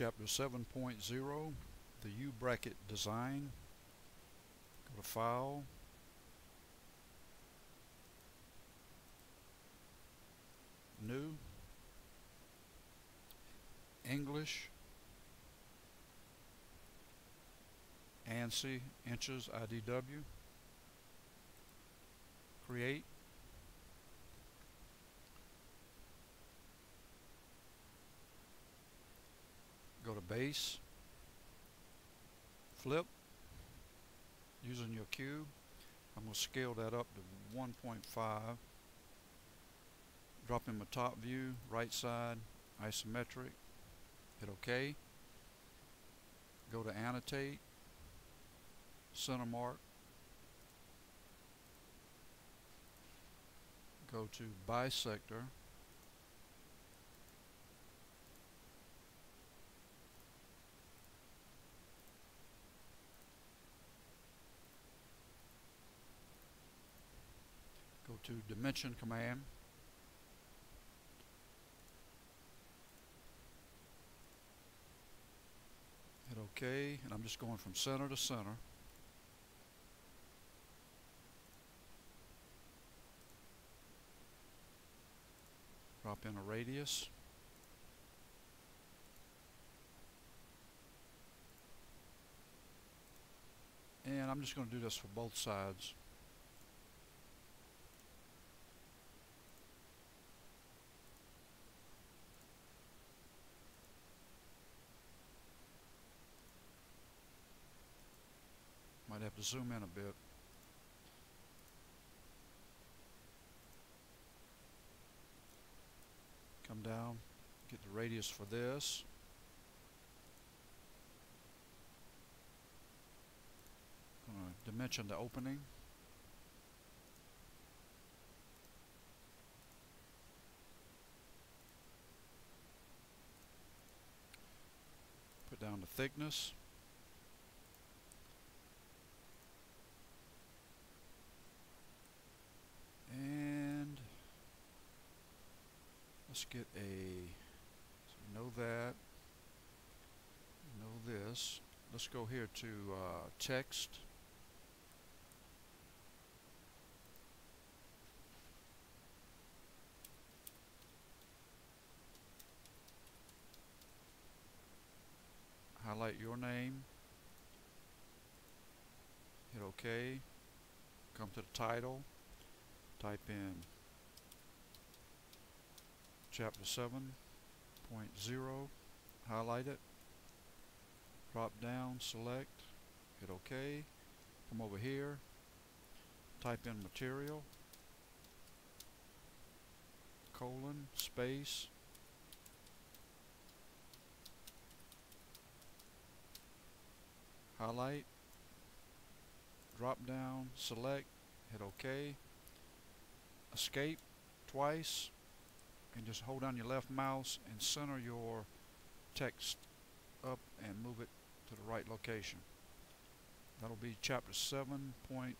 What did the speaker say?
Chapter 7.0, the U-bracket design. Go to File, New, English, ANSI, inches, IDW, Create, base, flip, using your cube. I'm going to scale that up to 1.5. Drop in my top view, right side, isometric, hit OK. Go to annotate, center mark, go to bisector, to dimension command. Hit OK and I'm just going from center to center. Drop in a radius. And I'm just going to do this for both sides have to zoom in a bit. Come down, get the radius for this. Gonna dimension the opening. Put down the thickness. and let's get a so know that know this. Let's go here to uh, text. Highlight your name. Hit OK come to the title. Type in chapter 7.0 highlight it. Drop down select hit OK. Come over here. Type in material. Colon space. Highlight. Drop down select hit OK. Escape twice and just hold down your left mouse and center your text up and move it to the right location. That'll be chapter 7.0.